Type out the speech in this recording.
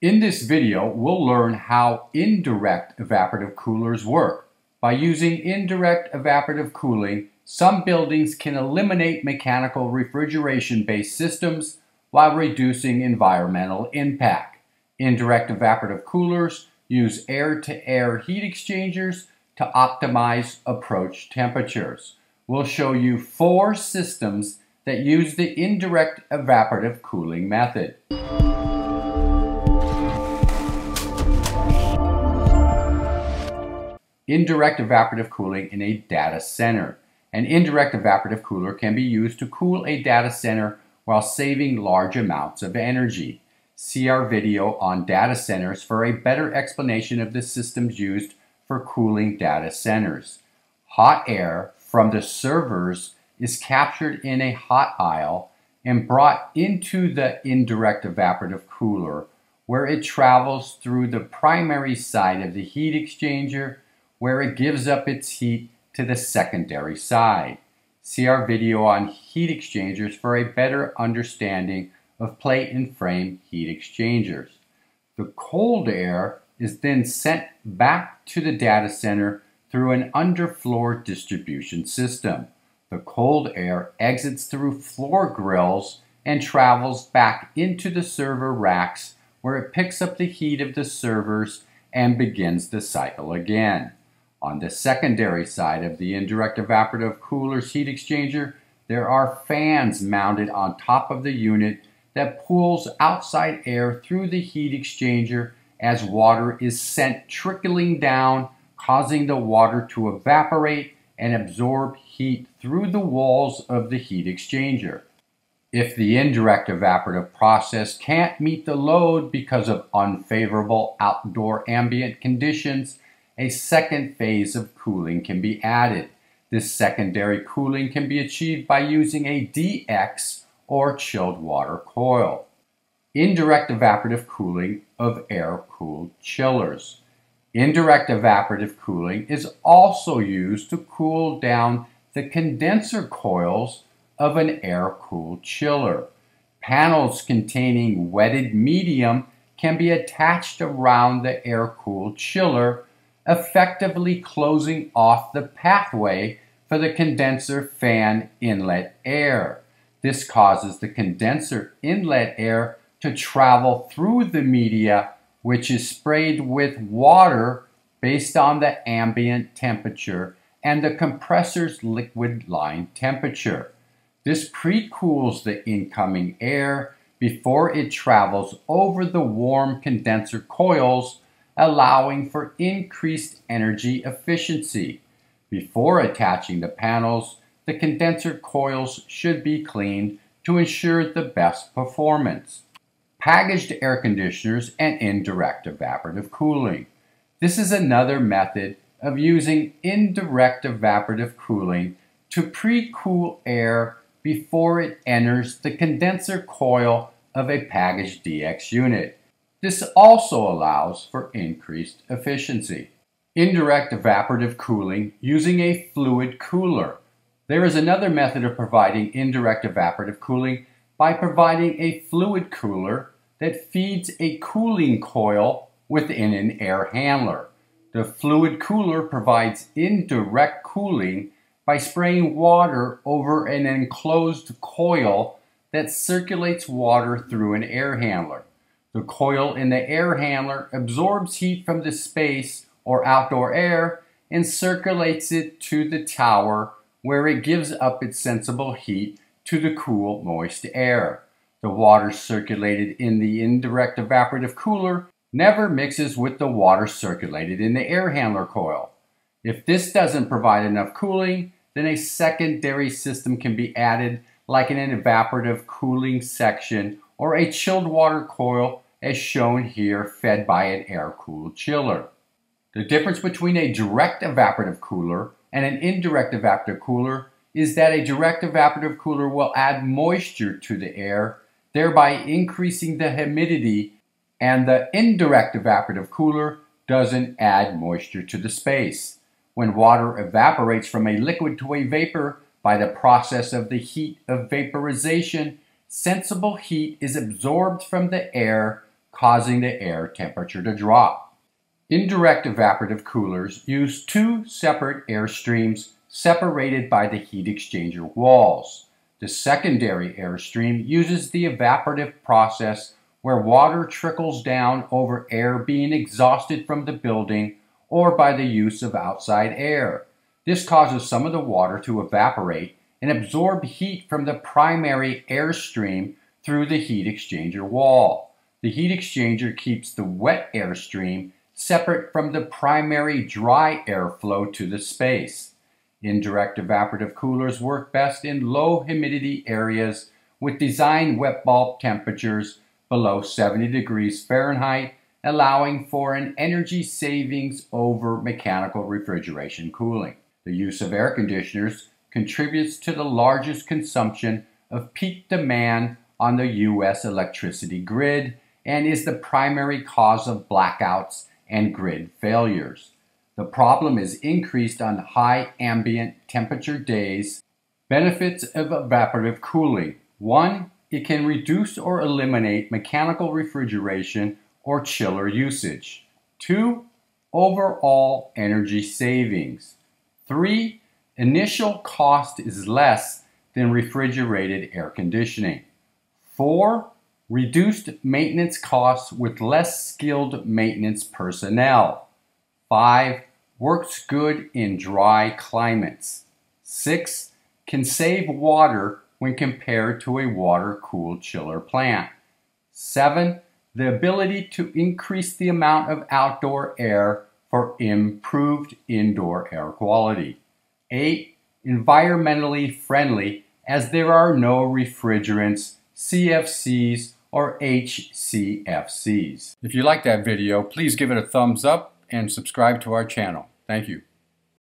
In this video, we'll learn how indirect evaporative coolers work. By using indirect evaporative cooling, some buildings can eliminate mechanical refrigeration-based systems while reducing environmental impact. Indirect evaporative coolers use air-to-air -air heat exchangers to optimize approach temperatures. We'll show you four systems that use the indirect evaporative cooling method. Indirect evaporative cooling in a data center. An indirect evaporative cooler can be used to cool a data center while saving large amounts of energy. See our video on data centers for a better explanation of the systems used for cooling data centers. Hot air from the servers is captured in a hot aisle and brought into the indirect evaporative cooler where it travels through the primary side of the heat exchanger where it gives up its heat to the secondary side. See our video on heat exchangers for a better understanding of plate and frame heat exchangers. The cold air is then sent back to the data center through an underfloor distribution system. The cold air exits through floor grills and travels back into the server racks where it picks up the heat of the servers and begins the cycle again. On the secondary side of the indirect evaporative cooler's heat exchanger, there are fans mounted on top of the unit that pulls outside air through the heat exchanger as water is sent trickling down, causing the water to evaporate and absorb heat through the walls of the heat exchanger. If the indirect evaporative process can't meet the load because of unfavorable outdoor ambient conditions, a second phase of cooling can be added. This secondary cooling can be achieved by using a DX or chilled water coil. Indirect evaporative cooling of air-cooled chillers. Indirect evaporative cooling is also used to cool down the condenser coils of an air-cooled chiller. Panels containing wetted medium can be attached around the air-cooled chiller effectively closing off the pathway for the condenser fan inlet air. This causes the condenser inlet air to travel through the media, which is sprayed with water based on the ambient temperature and the compressor's liquid line temperature. This pre-cools the incoming air before it travels over the warm condenser coils allowing for increased energy efficiency. Before attaching the panels, the condenser coils should be cleaned to ensure the best performance. Packaged air conditioners and indirect evaporative cooling. This is another method of using indirect evaporative cooling to pre-cool air before it enters the condenser coil of a packaged DX unit. This also allows for increased efficiency. Indirect evaporative cooling using a fluid cooler. There is another method of providing indirect evaporative cooling by providing a fluid cooler that feeds a cooling coil within an air handler. The fluid cooler provides indirect cooling by spraying water over an enclosed coil that circulates water through an air handler. The coil in the air handler absorbs heat from the space or outdoor air and circulates it to the tower where it gives up its sensible heat to the cool, moist air. The water circulated in the indirect evaporative cooler never mixes with the water circulated in the air handler coil. If this doesn't provide enough cooling, then a secondary system can be added like an evaporative cooling section or a chilled water coil as shown here fed by an air-cooled chiller. The difference between a direct evaporative cooler and an indirect evaporative cooler is that a direct evaporative cooler will add moisture to the air, thereby increasing the humidity, and the indirect evaporative cooler doesn't add moisture to the space. When water evaporates from a liquid to a vapor by the process of the heat of vaporization, sensible heat is absorbed from the air causing the air temperature to drop. Indirect evaporative coolers use two separate air streams separated by the heat exchanger walls. The secondary airstream uses the evaporative process where water trickles down over air being exhausted from the building or by the use of outside air. This causes some of the water to evaporate and absorb heat from the primary airstream through the heat exchanger wall. The heat exchanger keeps the wet airstream separate from the primary dry airflow to the space. Indirect evaporative coolers work best in low humidity areas with design wet bulb temperatures below 70 degrees Fahrenheit, allowing for an energy savings over mechanical refrigeration cooling. The use of air conditioners contributes to the largest consumption of peak demand on the U.S. electricity grid and is the primary cause of blackouts and grid failures. The problem is increased on high ambient temperature days. Benefits of evaporative cooling. 1. It can reduce or eliminate mechanical refrigeration or chiller usage. 2. Overall energy savings. 3. Initial cost is less than refrigerated air conditioning. 4. Reduced maintenance costs with less skilled maintenance personnel. 5 works good in dry climates. 6. Can save water when compared to a water-cooled chiller plant. 7. The ability to increase the amount of outdoor air for improved indoor air quality. 8. Environmentally friendly as there are no refrigerants, CFCs, or HCFCs. If you like that video, please give it a thumbs up and subscribe to our channel. Thank you.